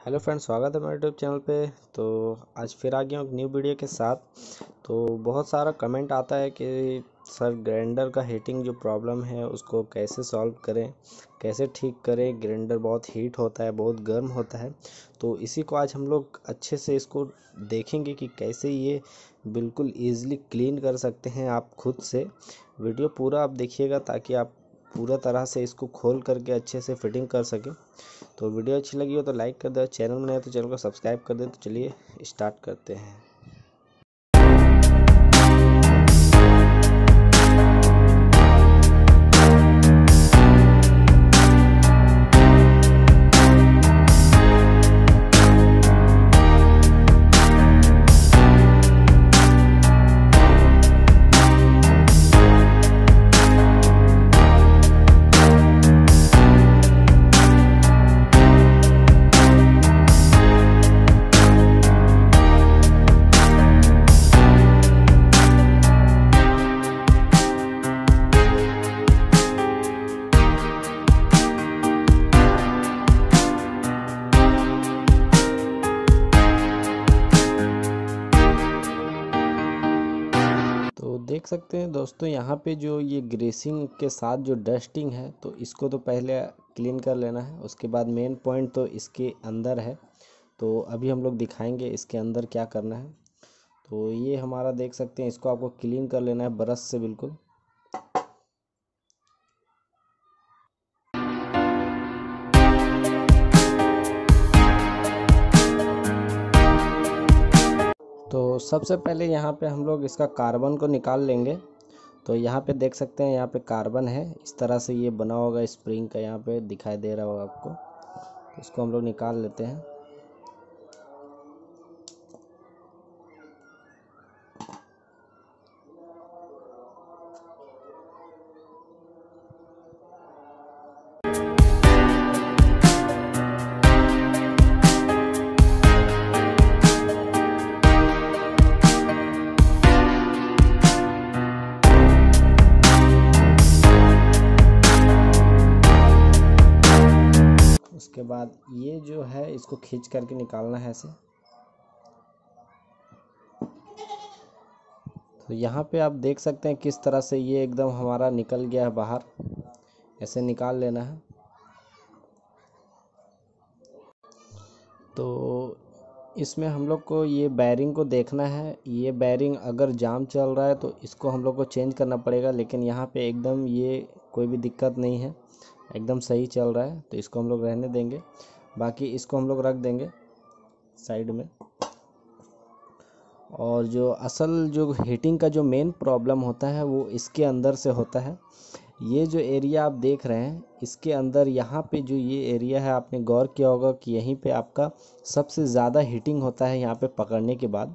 Hello friends, स्वागत है मेरे यूट्यूब चैनल पे। तो आज फिर आ गया हूँ एक न्यू वीडियो के साथ। तो बहुत सारा कमेंट आता है कि सर ग्राइंडर का हीटिंग जो प्रॉब्लम है, उसको कैसे सॉल्व करें, कैसे ठीक करें? ग्राइंडर बहुत हीट होता है, बहुत गर्म होता है। तो इसी को आज हम लोग अच्छे से इसको देखेंगे कि कैसे ये बिल्कुल ईज़िली क्लीन कर सकते हैं आप खुद से। वीडियो पूरा आप देखिएगा ताकि आप पूरा तरह से इसको खोल करके अच्छे से फिटिंग कर सकें। तो वीडियो अच्छी लगी हो तो लाइक कर दो चैनल में नए तो चैनल को सब्सक्राइब कर दें। तो चलिए स्टार्ट करते हैं। देख सकते हैं। दोस्तों, यहाँ पे जो ये ग्रेसिंग के साथ जो डस्टिंग है तो इसको तो पहले क्लीन कर लेना है। उसके बाद मेन पॉइंट तो इसके अंदर है। तो अभी हम लोग दिखाएँगे इसके अंदर क्या करना है। तो ये हमारा देख सकते हैं, इसको आपको क्लीन कर लेना है ब्रश से बिल्कुल। सबसे पहले यहाँ पे हम लोग इसका कार्बन को निकाल लेंगे। तो यहाँ पे देख सकते हैं, यहाँ पे कार्बन है। इस तरह से ये बना होगा स्प्रिंग का यहाँ पे दिखाई दे रहा होगा आपको। इसको हम लोग निकाल लेते हैं। बाद ये जो है, इसको खींच करके निकालना है ऐसे। तो यहाँ पे आप देख सकते हैं किस तरह से ये एकदम हमारा निकल गया है बाहर। ऐसे निकाल लेना है। तो इसमें हम लोग को ये बैरिंग को देखना है। ये बैरिंग अगर जाम चल रहा है तो इसको हम लोग को चेंज करना पड़ेगा, लेकिन यहाँ पे एकदम ये कोई भी दिक्कत नहीं है। एकदम सही चल रहा है तो इसको हम लोग रहने देंगे। बाकी इसको हम लोग रख देंगे साइड में। और जो असल जो हीटिंग का जो मेन प्रॉब्लम होता है, वो इसके अंदर से होता है। ये जो एरिया आप देख रहे हैं, इसके अंदर यहाँ पे जो ये एरिया है, आपने गौर किया होगा कि यहीं पे आपका सबसे ज़्यादा हीटिंग होता है यहाँ पे पकड़ने के बाद।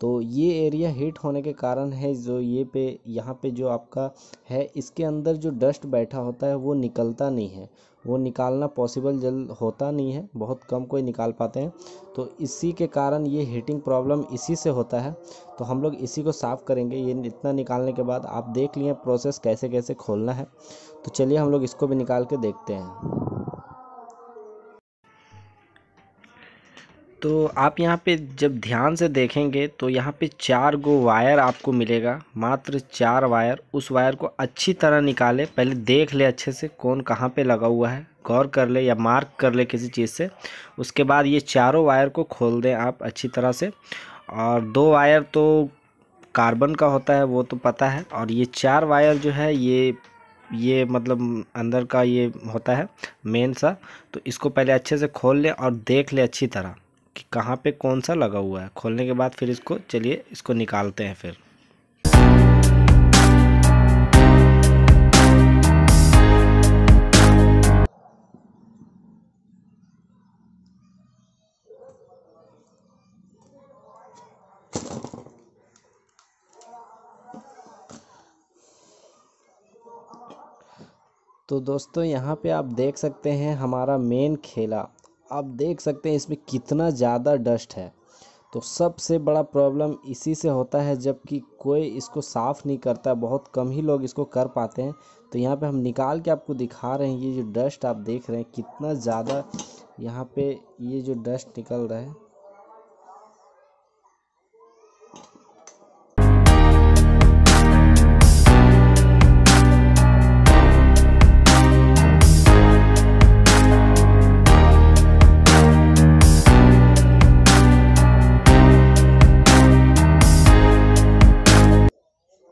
तो ये एरिया हीट होने के कारण है जो ये पे, यहाँ पे जो आपका है, इसके अंदर जो डस्ट बैठा होता है, वो निकलता नहीं है। वो निकालना पॉसिबल जल्द होता नहीं है, बहुत कम कोई निकाल पाते हैं। तो इसी के कारण ये हीटिंग प्रॉब्लम इसी से होता है। तो हम लोग इसी को साफ़ करेंगे, ये इतना निकालने के बाद आप देख लिए प्रोसेस कैसे कैसे खोलना है। तो चलिए हम लोग इसको भी निकाल के देखते हैं। तो आप यहाँ पे जब ध्यान से देखेंगे तो यहाँ पे चार गो वायर आपको मिलेगा, मात्र चार वायर। उस वायर को अच्छी तरह निकाले, पहले देख ले अच्छे से कौन कहाँ पे लगा हुआ है, गौर कर ले या मार्क कर ले किसी चीज़ से। उसके बाद ये चारों वायर को खोल दें आप अच्छी तरह से। और दो वायर तो कार्बन का होता है, वो तो पता है। और ये चार वायर जो है, ये ये मतलब अंदर का ये होता है, मेन सा। तो इसको पहले अच्छे से खोल ले और देख ले अच्छी तरह। कि कहाँ पे कौन सा लगा हुआ है। खोलने के बाद फिर इसको, चलिए इसको निकालते हैं फिर। तो दोस्तों, यहाँ पे आप देख सकते हैं हमारा मेन खेला। आप देख सकते हैं इसमें कितना ज़्यादा डस्ट है। तो सबसे बड़ा प्रॉब्लम इसी से होता है जबकि कोई इसको साफ़ नहीं करता, बहुत कम ही लोग इसको कर पाते हैं। तो यहाँ पे हम निकाल के आपको दिखा रहे हैं, ये जो डस्ट आप देख रहे हैं, कितना ज़्यादा यहाँ पे ये जो डस्ट निकल रहा है।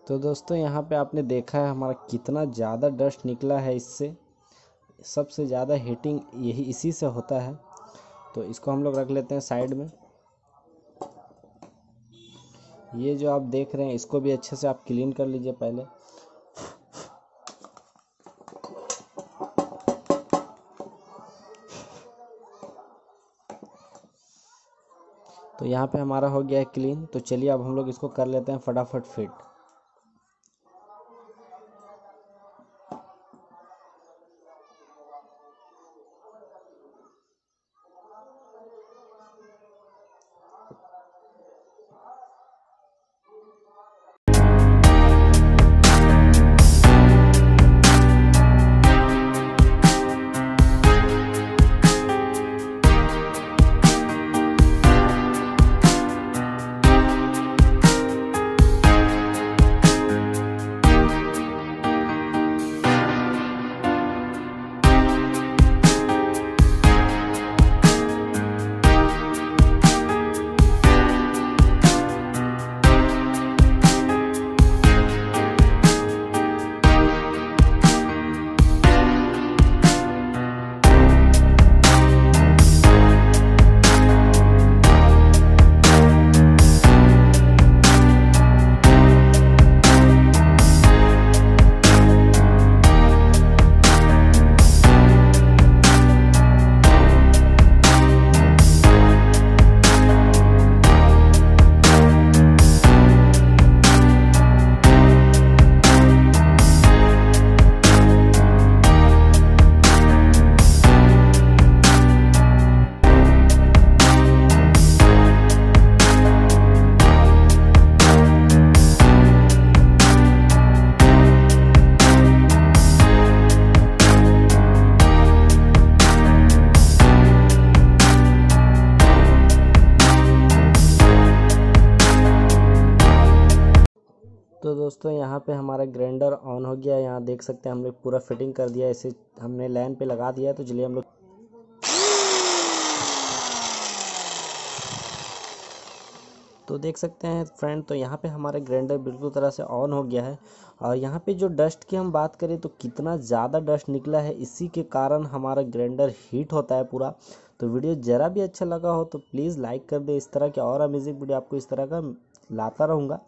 तो दोस्तों, यहाँ पे आपने देखा है हमारा कितना ज़्यादा डस्ट निकला है इससे। सबसे ज़्यादा हीटिंग यही इसी से होता है। तो इसको हम लोग रख लेते हैं साइड में। ये जो आप देख रहे हैं, इसको भी अच्छे से आप क्लीन कर लीजिए पहले। तो यहाँ पे हमारा हो गया है क्लीन। तो चलिए अब हम लोग इसको कर लेते हैं फटाफट फिट। दोस्तों, यहाँ पे हमारा ग्राइंडर ऑन हो गया यहाँ देख सकते हैं हम लोग पूरा फिटिंग कर दिया इसे हमने लाइन पे लगा दिया तो चलिए हम लोग तो देख सकते हैं फ्रेंड तो यहाँ पे हमारा ग्राइंडर बिल्कुल तरह से ऑन हो गया है। और यहाँ पे जो डस्ट की हम बात करें तो कितना ज़्यादा डस्ट निकला है, इसी के कारण हमारा ग्राइंडर हीट होता है पूरा। तो वीडियो ज़रा भी अच्छा लगा हो तो प्लीज़ लाइक कर दे। इस तरह के और अमेजिंग वीडियो आपको इस तरह का लाता रहूँगा।